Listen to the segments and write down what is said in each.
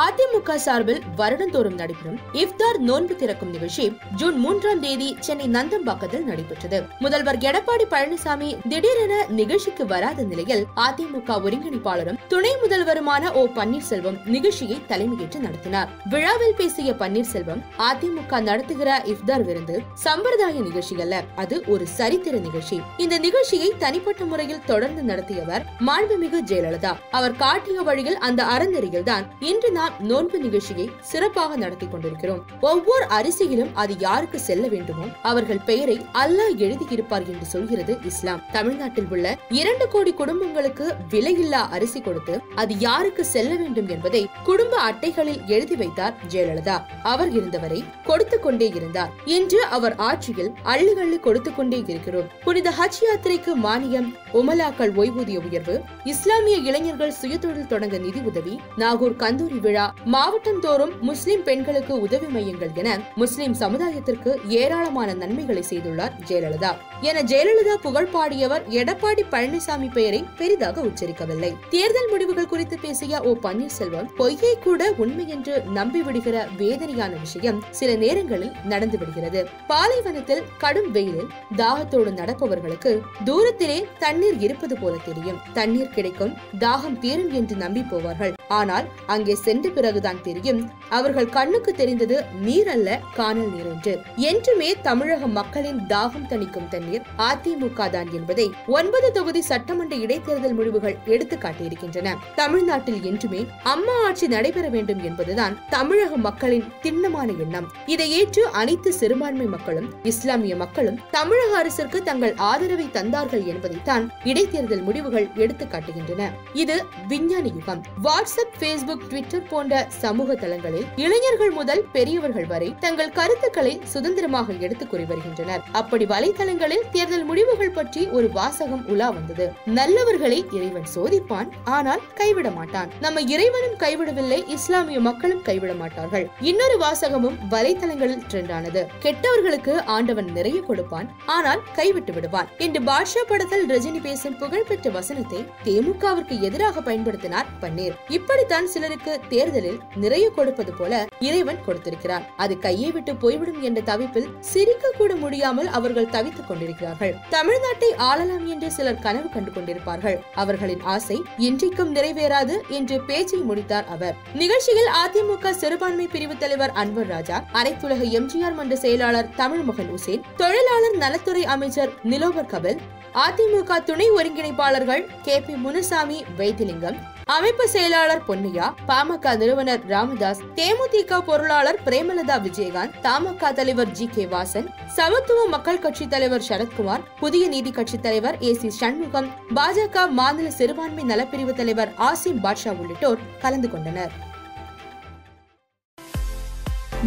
அதிமுக சார்பில் வருடந்தோறும் நடைபெறும் இஃப்தார் நோன்பு திறக்கும் நிகழ்ச்சி ஜூன் மூன்றாம் தேதி சென்னை நந்தம்பாக்கத்தில் நடைபெற்றது. முதல்வர் எடப்பாடி பழனிசாமி திடீரென நிகழ்ச்சிக்கு வராத நிலையில் அதிமுக ஒருங்கிணைப்பாளரும் துணை முதல்வருமான ஓ பன்னீர்செல்வம் நிகழ்ச்சியை தலைமையேற்று நடத்தினார். விழாவில் பேசிய பன்னீர்செல்வம் அதிமுக நடத்துகிற இஃப்தார் விருந்து சம்பிரதாய நிகழ்ச்சி அல்ல அது ஒரு சரித்திர நிகழ்ச்சி. இந்த நிகழ்ச்சியை தனிப்பட்ட முறையில் தொடர்ந்து நடத்தியவர் மாண்புமிகு ஜெயலலிதா. அவர் காட்டிய வழியில் அந்த அறநெறியில் தான் இன்று நாம் நோன்பு நிகழ்ச்சியை சிறப்பாக நடத்தி கொண்டிருக்கிறோம். ஒவ்வொரு அரிசியிலும் அது யாருக்கு செல்ல வேண்டுமோ அவர்கள் பெயரை அல்லாஹ் எழுதியிருப்பார் என்று சொல்கிறது இஸ்லாம். தமிழ்நாட்டில் உள்ள இரண்டு கோடி குடும்பங்களுக்கு விலையில்லா அரிசி கொடுத்து அது யாருக்கு செல்ல வேண்டும் என்பதை குடும்ப அட்டைகளில் எழுதி வைத்தார் ஜெயலலிதா. அவர் இருந்தவரை கொடுத்து கொண்டே இருந்தார். இன்று அவர் ஆட்சியில் அள்ளி அள்ளி கொடுத்து கொண்டே இருக்கிறோம். புனித ஹஜ் யாத்திரைக்கு மானியம் உமலாக்கள் ஓய்வூதிய உயர்வு இஸ்லாமிய இளைஞர்கள் சுயதொழில் தொடங்க நிதி உதவி நாகூர் கந்தூரி விழா மாவட்டம் தோறும் முஸ்லிம் பெண்களுக்கு உதவி மையங்கள் என முஸ்லிம் சமுதாயத்திற்கு ஏராளமான நன்மைகளை செய்துள்ளார் ஜெயலலிதா. என ஜெயலலிதா புகழ் பாடியவர் எடப்பாடி பழனிசாமி பெயரை பெரிதாக உச்சரிக்கவில்லை. தேர்தல் முடிவுகள் குறித்து பேசிய ஓ பன்னீர்செல்வம் பொய்யை கூட உண்மை என்று நம்பிவிடுகிற வேதனையான விஷயம் சில நேரங்களில் நடந்து விடுகிறது. பாலைவனத்தில் கடும் வெயிலில் தாகத்தோடு நடப்பவர்களுக்கு தூரத்திலே தண்ணீர் இருப்பது போல தெரியும். தண்ணீர் கிடைக்கும் தாகம் தீரும் என்று நம்பி போவார்கள் ஆனால் அங்கே சென்று பிறகுதான் தெரியும். அவர்கள் கண்ணுக்கு தெரிந்தது நீர் அல்ல காணல் நீர் என்று. என்றுமே தமிழக மக்களின் தாகம் தணிக்கும் தண்ணீர் அதிமுக தான் என்பதை ஒன்பது தொகுதி சட்டமன்ற இடைத்தேர்தல் முடிவுகள் எடுத்து காட்டியிருக்கின்றன. தமிழ்நாட்டில் என்றுமே அம்மா ஆட்சி நடைபெற வேண்டும் என்பதுதான் தமிழக மக்களின் திண்ணமான எண்ணம். இதை ஏற்று அனைத்து சிறுபான்மை மக்களும் இஸ்லாமிய மக்களும் தமிழக அரசிற்கு தங்கள் ஆதரவை தந்தார்கள் என்பதைத்தான் இடைத்தேர்தல் முடிவுகள் எடுத்து காட்டுகின்றன. இது விஞ்ஞான யுகம். வாட்ஸ்அப் பேஸ்புக் ட்விட்டர் போன்ற சமூக தளங்களில் இளைஞர்கள் முதல் பெரியவர்கள் வரை தங்கள் கருத்துக்களை சுதந்திரமாக எடுத்துக் கூறி வருகின்றனர். அப்படி வலைதளங்களில் தேர்தல் முடிவுகள் பற்றி ஒரு வாசகம் உலா வந்தது. நல்லவர்களை இறைவன் சோதிப்பான் ஆனால் கைவிட மாட்டான். நம்ம இறைவனும் கைவிடவில்லை இஸ்லாமிய மக்களும் கைவிட மாட்டார்கள். இன்னொரு வாசகமும் வலைதளங்களில் ட்ரெண்ட் ஆனது கெட்டவர்களுக்கு ஆண்டவன் நிறைய கொடுப்பான் ஆனால் கைவிட்டு விடுவான். என்று பாட்ஷா படத்தில் ரஜினி பேசும் புகழ்பெற்ற வசனத்தை தேமுகவிற்கு எதிராக பயன்படுத்தினார் பன்னீர். இப்படித்தான் சிலருக்கு தேர்தலில் நிறைய கொடுப்பது போல இறைவன் கொடுத்திருக்கிறான் அது கையை விட்டு போய்விடும் என்ற தவிப்பில் சிரிக்க கூட முடியாமல் அவர்கள் தவித்துக் கொண்டிருக்கிறார்கள். தமிழ்நாட்டை ஆளலாம் என்று சிலர் கனவு கண்டு கொண்டிருப்பார்கள். அவர்களின் ஆசை இன்றைக்கும் நிறைவேறாது என்று பேச்சை முடித்தார் அவர். நிகழ்ச்சியில் அதிமுக சிறுபான்மை பிரிவு தலைவர் அன்வர் ராஜா அனைத்துலக எம்ஜிஆர் மன்ற செயலாளர் தமிழ்மகன் உசேன் தொழிலாளர் நலத்துறை அமைச்சர் நிலோபர் கபில் அதிமுக துணை ஒருங்கிணைப்பாளர்கள் கே பி முனுசாமி வைத்திலிங்கம் அமைப்பு செயலாளர் பொன்னையா பாமக நிறுவனர் ராமதாஸ் தேமுதிக பொருளாளர் பிரேமலதா விஜயகாந்த் தமாக தலைவர் ஜி கே வாசன் சமத்துவ மக்கள் கட்சி தலைவர் சரத்குமார் புதிய நீதி கட்சி தலைவர் ஏ சி சண்முகம் பாஜக மாநில சிறுபான்மை நலப்பிரிவு தலைவர் ஆசிம் பாட்ஷா உள்ளிட்டோர் கலந்து கொண்டனர்.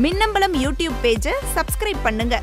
மின்னம்பலம் யூடியூப் பேஜை சப்ஸ்கிரைப் பண்ணுங்க.